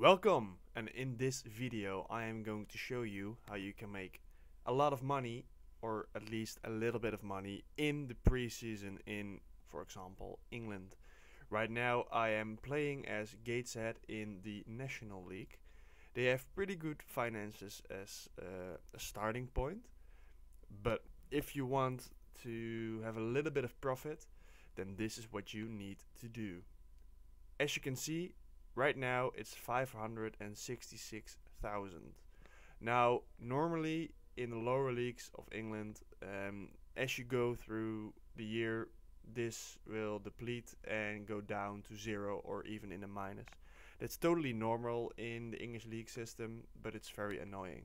Welcome! And in this video I am going to show you how you can make a lot of money or at least a little bit of money in the preseason in for example England. Right now I am playing as Gateshead in the National League. They have pretty good finances as uh, a starting point but if you want to have a little bit of profit then this is what you need to do. As you can see Right now it's 566,000. Now, normally in the lower leagues of England, um, as you go through the year, this will deplete and go down to zero or even in a minus. That's totally normal in the English league system, but it's very annoying.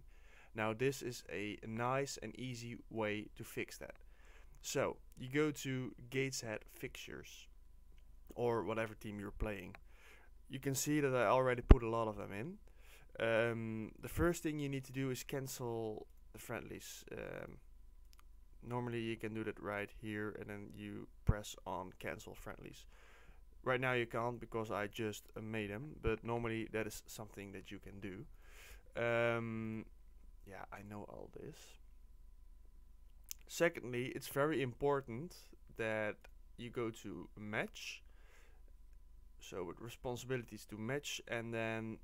Now, this is a nice and easy way to fix that. So, you go to Gateshead fixtures or whatever team you're playing you can see that I already put a lot of them in. Um, the first thing you need to do is cancel the friendlies. Um, normally you can do that right here and then you press on cancel friendlies. Right now you can't because I just uh, made them, but normally that is something that you can do. Um, yeah, I know all this. Secondly, it's very important that you go to match so with responsibilities to match and then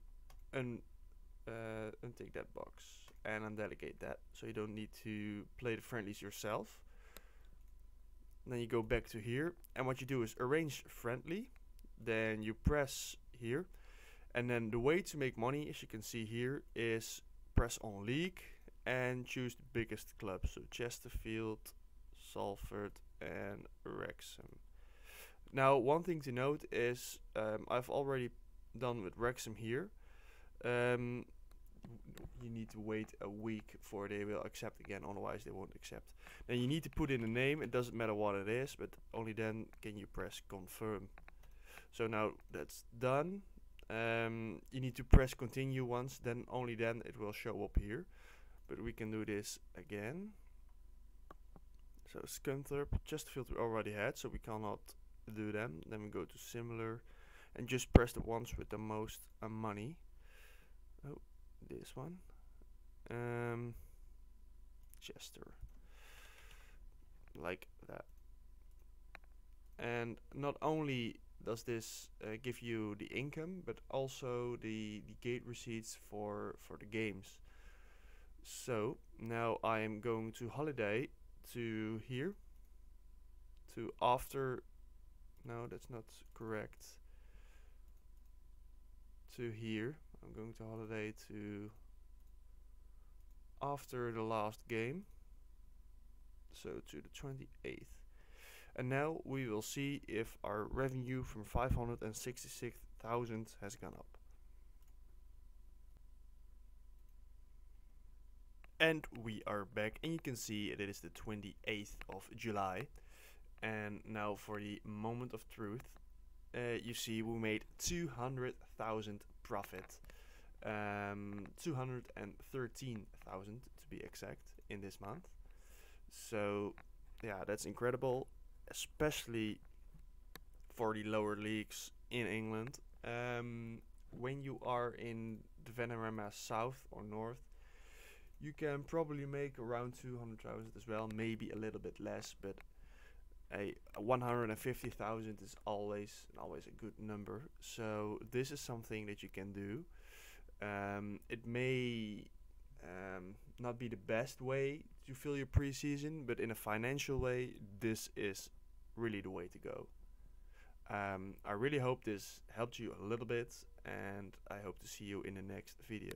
un uh, untick that box and undelegate that. So you don't need to play the friendlies yourself. Then you go back to here and what you do is arrange friendly. Then you press here. And then the way to make money as you can see here is press on league and choose the biggest club. So Chesterfield Salford and Wrexham now, one thing to note is um, I've already done with Wrexham here. Um, you need to wait a week for they will accept again, otherwise they won't accept. Then you need to put in a name. It doesn't matter what it is, but only then can you press confirm. So now that's done. Um, you need to press continue once, then only then it will show up here. But we can do this again. So Scunthorpe, Chesterfield we already had, so we cannot do them. Then we go to similar and just press the ones with the most uh, money. Oh, this one. Um, Chester. Like that. And not only does this uh, give you the income, but also the, the gate receipts for, for the games. So now I am going to holiday to here to after no, that's not correct. To here. I'm going to holiday to after the last game. So to the 28th. And now we will see if our revenue from 566,000 has gone up. And we are back and you can see it is the 28th of July. And now for the moment of truth. Uh, you see we made 200,000 profit. Um, 213,000 to be exact in this month. So yeah, that's incredible, especially for the lower leagues in England. Um, when you are in the Vanarama South or North, you can probably make around 200,000 as well, maybe a little bit less, but a 150,000 is always always a good number. So this is something that you can do. Um, it may um, not be the best way to fill your preseason, but in a financial way, this is really the way to go. Um, I really hope this helped you a little bit, and I hope to see you in the next video.